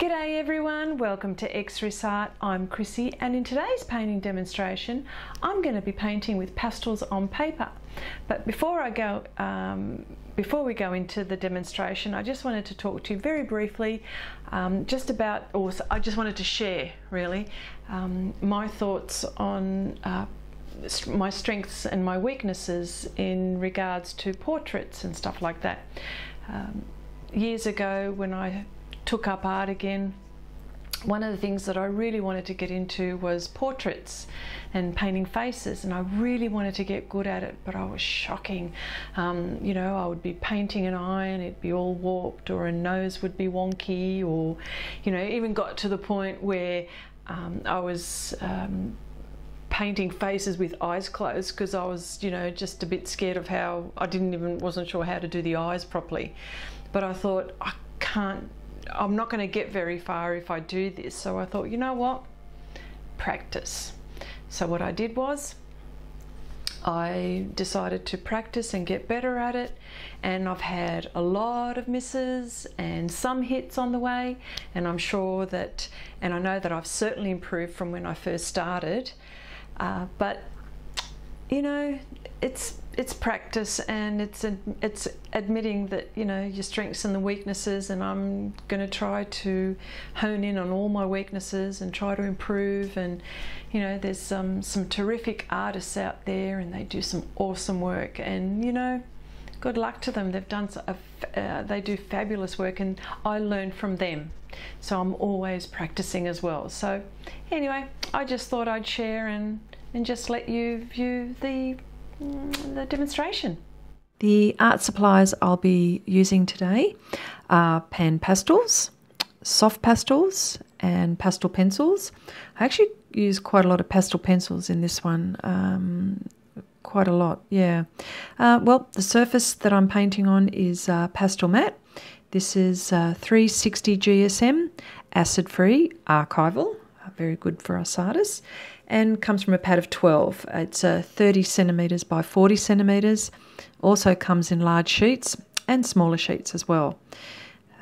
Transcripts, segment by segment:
G'day everyone, welcome to Xrissart. I'm Chrissy and in today's painting demonstration I'm going to be painting with pastels on paper. But before I go, um, before we go into the demonstration I just wanted to talk to you very briefly um, just about, or I just wanted to share really um, my thoughts on uh, my strengths and my weaknesses in regards to portraits and stuff like that. Um, years ago when I took up art again, one of the things that I really wanted to get into was portraits and painting faces, and I really wanted to get good at it, but I was shocking. Um, you know, I would be painting an eye and it'd be all warped, or a nose would be wonky, or, you know, even got to the point where um, I was. Um, painting faces with eyes closed because I was, you know, just a bit scared of how I didn't even wasn't sure how to do the eyes properly. But I thought I can't I'm not going to get very far if I do this. So I thought, you know what? Practice. So what I did was I decided to practice and get better at it and I've had a lot of misses and some hits on the way and I'm sure that and I know that I've certainly improved from when I first started uh, but you know it's it's practice and it's it's admitting that you know your strengths and the weaknesses and I'm going to try to hone in on all my weaknesses and try to improve and you know there's um, some terrific artists out there and they do some awesome work and you know good luck to them. They've done a, uh, they do fabulous work and I learn from them. So I'm always practicing as well. So anyway I just thought I'd share and and just let you view the Mm, the demonstration. The art supplies I'll be using today are pan pastels, soft pastels, and pastel pencils. I actually use quite a lot of pastel pencils in this one. Um, quite a lot, yeah. Uh, well, the surface that I'm painting on is uh, Pastelmat. This is uh, 360 GSM, acid free, archival, very good for us artists and comes from a pad of 12. It's uh, 30 centimetres by 40 centimetres. Also comes in large sheets and smaller sheets as well.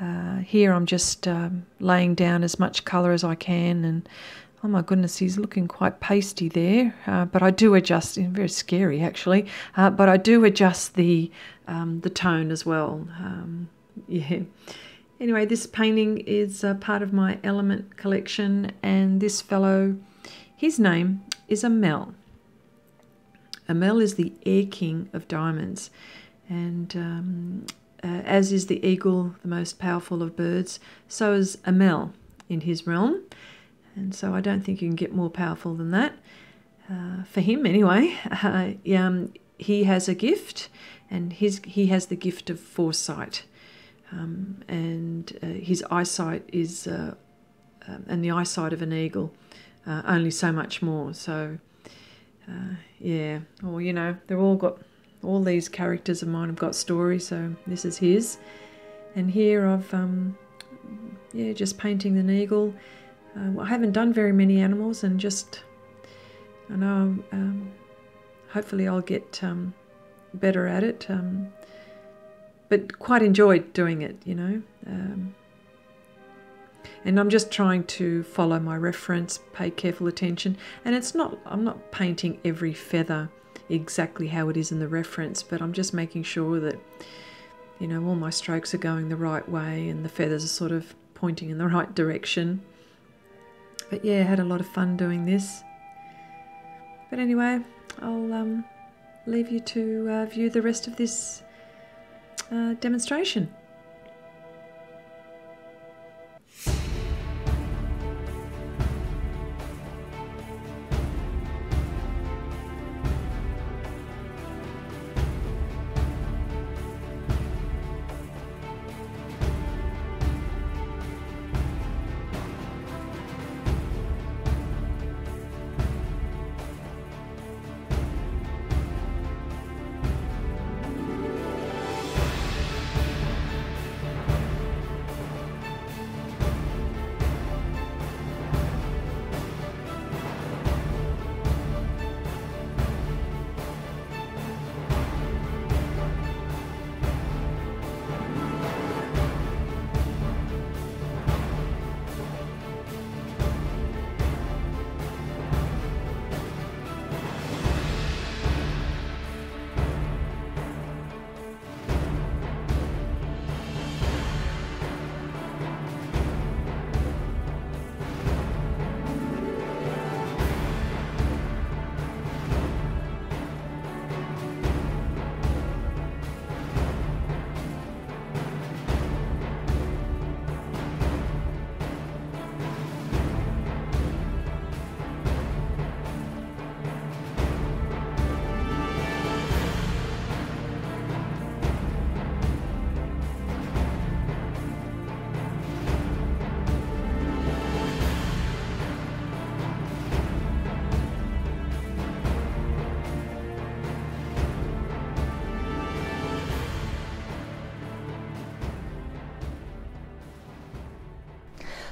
Uh, here I'm just um, laying down as much colour as I can and oh my goodness he's looking quite pasty there uh, but I do adjust very scary actually uh, but I do adjust the um, the tone as well um, yeah anyway this painting is a part of my element collection and this fellow his name is Amel. Amel is the air king of diamonds, and um, uh, as is the eagle, the most powerful of birds, so is Amel in his realm. And so I don't think you can get more powerful than that. Uh, for him, anyway, uh, um, he has a gift, and his he has the gift of foresight, um, and uh, his eyesight is, uh, um, and the eyesight of an eagle uh, only so much more. So, uh, yeah, or you know, they've all got all these characters of mine have got stories. So this is his, and here I've um, yeah, just painting an eagle. Uh, I haven't done very many animals, and just I know um, hopefully I'll get um, better at it. Um, but quite enjoyed doing it, you know. Um, and I'm just trying to follow my reference, pay careful attention. And it's not, I'm not painting every feather exactly how it is in the reference, but I'm just making sure that, you know, all my strokes are going the right way and the feathers are sort of pointing in the right direction. But yeah, I had a lot of fun doing this. But anyway, I'll um, leave you to uh, view the rest of this uh, demonstration.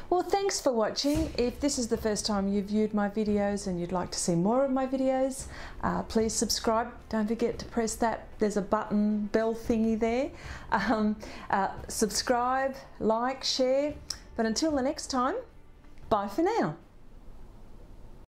Well, thanks for watching. If this is the first time you've viewed my videos and you'd like to see more of my videos, uh, please subscribe. Don't forget to press that. There's a button, bell thingy there. Um, uh, subscribe, like, share. But until the next time, bye for now.